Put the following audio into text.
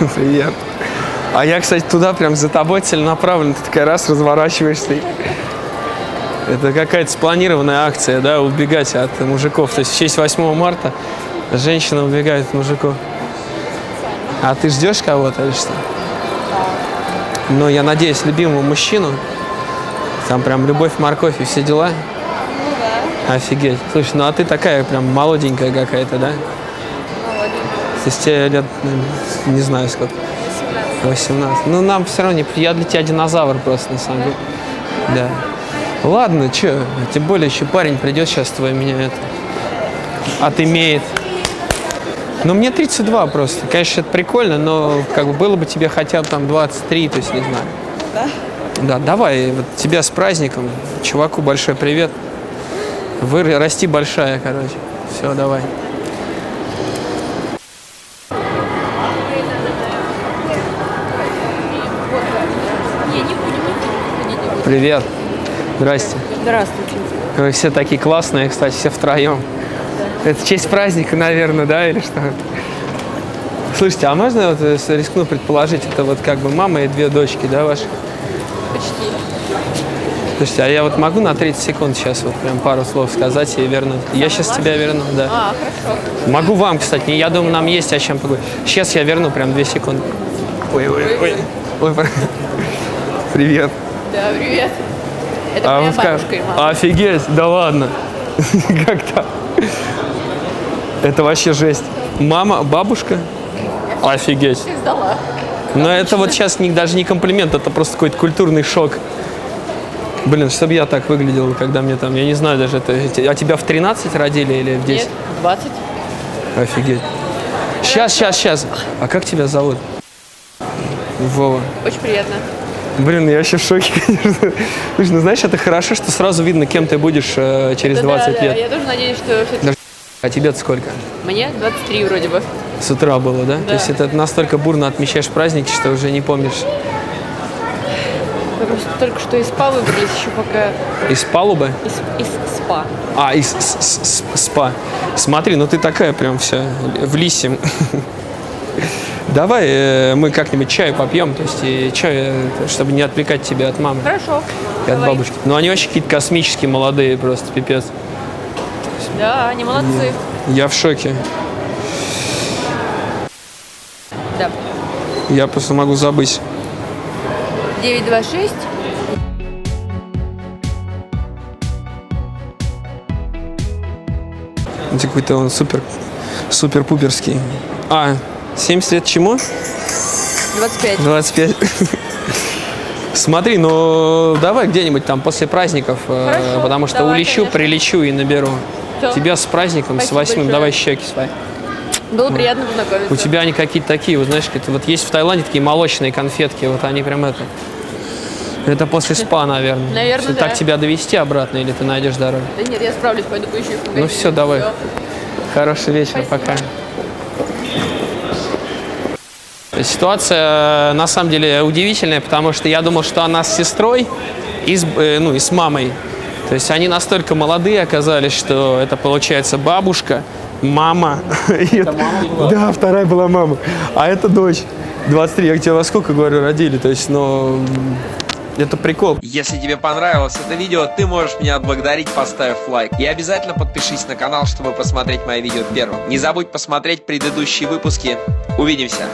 Привет. А я, кстати, туда прям за тобой целенаправленно. Ты такая раз разворачиваешься. Это какая-то спланированная акция, да, убегать от мужиков. То есть в честь 8 марта женщина убегает от мужиков. А ты ждешь кого-то или что? Ну, я надеюсь, любимого мужчину. Там прям любовь, морковь и все дела. Офигеть. Слушай, ну а ты такая прям молоденькая какая-то, да? То есть тебе лет, не знаю сколько. 18. Ну, нам все равно не... Я для тебя динозавр просто, на самом деле. Да. Ладно, что, тем более еще парень придет сейчас твой меня это отымеет. Ну, мне 32 просто. Конечно, это прикольно, но как бы было бы тебе хотя бы там 23, то есть не знаю. Да? Да, давай, вот тебя с праздником. Чуваку большой привет. Вы расти большая, короче. Все, давай. Привет. Здрасте. Здравствуйте. Вы все такие классные, кстати, все втроем. Это в честь праздника, наверное, да, или что? Слушайте, а можно вот, если рискну предположить, это вот как бы мама и две дочки, да, ваши? Почти. Слушайте, а я вот могу на 30 секунд сейчас вот прям пару слов сказать и вернуть? Я сейчас тебя верну, да. А, хорошо. Могу вам, кстати, я думаю, нам есть о чем поговорить. Сейчас я верну прям две секунды. Ой, ой, ой. Ой, Привет. Да, привет. Это А моя бабушка и мама. Офигеть, да ладно. Как так? Это вообще жесть. Мама, бабушка? Офигеть. Сдала. Но это вот сейчас не, даже не комплимент, это просто какой-то культурный шок. Блин, чтобы я так выглядел, когда мне там, я не знаю даже, это, а тебя в 13 родили или в 10? Нет, 20. Офигеть. Сейчас, сейчас, сейчас. А как тебя зовут? Вова. Очень приятно. Блин, я вообще в шоке, конечно. Слушай, ну знаешь, это хорошо, что сразу видно, кем ты будешь э, через Да, 20 да, лет. Да, я тоже надеюсь, что Даже- А тебе сколько? Мне 23 вроде бы. С утра было, да? То Да. есть это настолько бурно отмечаешь праздники, что уже не помнишь. Мы просто только что из СПА выбрались еще пока Из палубы? из, из СПА. А, из с- с- спа. Смотри, ну ты такая прям вся в лисе. Давай э, мы как-нибудь чаю попьем, то есть и чай, э, чтобы не отвлекать тебя от мамы Хорошо. и от Давай. бабушки. Ну они вообще какие-то космические, молодые, просто пипец. Да, они молодцы. Я в шоке. Да. Я просто могу забыть. 926. Ну, Какой-то он супер, супер-пуперский. А, 70 лет чему? 25. 25. Смотри, ну давай где-нибудь там после праздников, э, Хорошо, потому что давай, улечу, конечно. прилечу и наберу. Всё. Тебя с праздником, с Спасибо восьмым, большое. давай щеки свои. Было приятно познакомиться. У тебя они какие-то такие, вот знаешь, это вот есть в Таиланде такие молочные конфетки, вот они прям это. Это после спа, наверное. Наверное, Если да. так тебя довести обратно, или ты найдешь дорогу? Да нет, я справлюсь, пойду поищу Ну все, давай. Всё. Хороший вечер, пока. Ситуация э, на самом деле удивительная, потому что я думал, что она с сестрой и с, э, ну, и с мамой. То есть они настолько молодые оказались, что это получается бабушка, мама. это- Да, вторая была мама. А это дочь. 23. Я тебе во сколько, говорю, родили? То есть, ну, м, это прикол. Если тебе понравилось это видео, ты можешь меня отблагодарить, поставив лайк. И обязательно подпишись на канал, чтобы посмотреть мои видео первым. Не забудь посмотреть предыдущие выпуски. Увидимся!